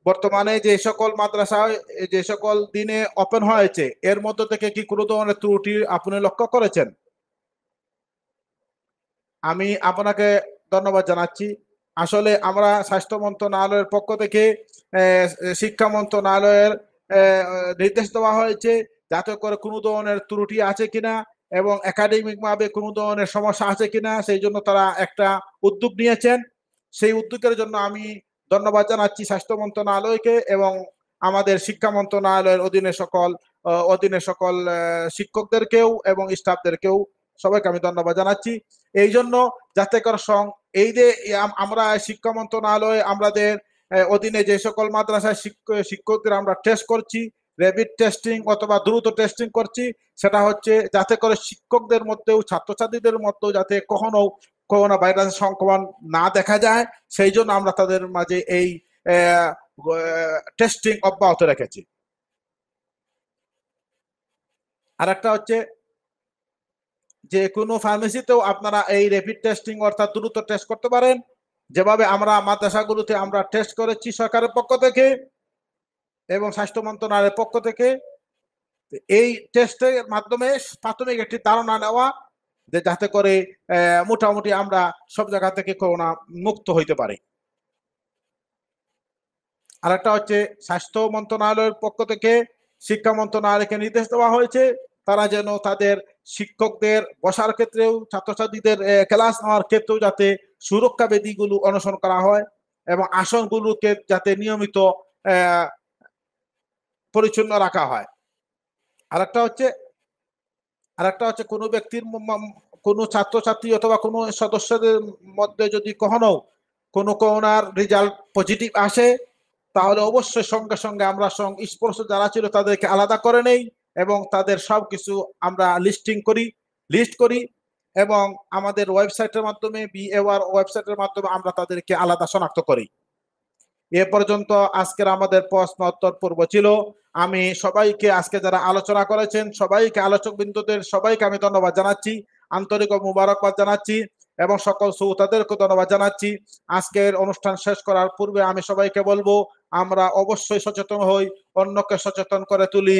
বর্তমানে যে সকল মাদ্রাসায় যে সকল দিনে ওপেন হয়েছে, এর মধ্য থেকে কি কোনো ধরনের ত্রুটি আপনি লক্ষ্য করেছেন? আমি আপনাকে ধন্যবাদ জানাচ্ছি। আসলে আমরা স্বাস্থ্য মন্ত্রণালয়ের পক্ষ থেকে শিক্ষা মন্ত্রণালয়ের নির্দেশ দেওয়া হয়েছে যাতে করে কোনো ধরনের ত্রুটি আছে কিনা এবং একাডেমিক ভাবে কোনো ধরনের সমস্যা আছে কিনা, সেই জন্য তারা একটা উদ্যোগ নিয়েছেন। সেই উদ্যোগের জন্য আমি ধন্যবাদ জানাচ্ছি স্বাস্থ্য মন্ত্রণালয়কে এবং আমাদের শিক্ষা মন্ত্রণালয়ের অধীনে সকল অধীনে সকল শিক্ষকদেরকেও এবং স্টাফদেরকেও। সবাইকে আমি ধন্যবাদ জানাচ্ছি। এই জন্য যাতে করে সং, এই যে আমরা শিক্ষা মন্ত্রণালয়, আমাদের অধীনে যে সকল মাদ্রাসায় শিক্ষ- শিক্ষকদের আমরা টেস্ট করছি র্যাপিড টেস্টিং অথবা দ্রুত টেস্টিং করছি, সেটা হচ্ছে যাতে করে শিক্ষকদের মধ্যেও, ছাত্রছাত্রীদের মধ্যেও যাতে কখনো করোনা ভাইরাসের সংক্রমণ না দেখা যায়, সেই জন্য আমরা তাদের মাঝে এই টেস্টিং অব্যাহত রেখেছি। আর একটা হচ্ছে যে কোনো ফার্মেসিতেও আপনারা এই র্যাপিড টেস্টিং অর্থাৎ দ্রুত টেস্ট করতে পারেন। যেভাবে আমরা মাদ্রাসাগুলোতে আমরা টেস্ট করেছি সরকারের পক্ষ থেকে এবং স্বাস্থ্য মন্ত্রণালয়ের পক্ষ থেকে। এই টেস্টের মাধ্যমে প্রাথমিক একটি ধারণা নেওয়া যে যাতে করে মোটামুটি আমরা সব জায়গা থেকে করোনা মুক্ত হইতে পারি। আর একটা হচ্ছে স্বাস্থ্য মন্ত্রণালয়ের পক্ষ থেকে শিক্ষা মন্ত্রণালয়কে নির্দেশ দেওয়া হয়েছে তারা যেন তাদের শিক্ষকদের বসার ক্ষেত্রেও, ছাত্রছাত্রীদের ক্লাস নেওয়ার ক্ষেত্রেও যাতে সুরক্ষা বিধিগুলো অনুসরণ করা হয় এবং আসনগুলোকে যাতে নিয়মিত পরিচ্ছন্ন রাখা হয়। আরেকটা হচ্ছে আরেকটা হচ্ছে কোনো ব্যক্তির কোনো ছাত্রছাত্রী অথবা কোনো সদস্যদের মধ্যে যদি কখনো কোনো করোনার রেজাল্ট পজিটিভ আসে, তাহলে অবশ্যই সঙ্গে সঙ্গে আমরা স্পর্শ যারা ছিল তাদেরকে আলাদা করে নেই। এবং তাদের সব কিছু আমরা লিস্টিং করি লিস্ট করি এবং আমাদের ওয়েবসাইটের মাধ্যমে বিএওয়ার ওয়েবসাইটের মাধ্যমে আমরা তাদেরকে আলাদা শনাক্ত করি। এ পর্যন্ত আজকের আমাদের প্রশ্ন উত্তর পূর্ব ছিল। আমি সবাইকে আজকে যারা আলোচনা করেছেন, সবাইকে আলোচক বিন্দুদের সবাইকে আমি ধন্যবাদ জানাচ্ছি। আন্তরিক ও মুবারকবাদ জানাচ্ছি এবং সকল শ্রোতাদেরকে ধন্যবাদ জানাচ্ছি। আজকের অনুষ্ঠান শেষ করার পূর্বে আমি সবাইকে বলব, আমরা অবশ্যই সচেতন হই, অন্যকে সচেতন করে তুলি।